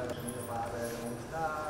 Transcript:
Para, onde está?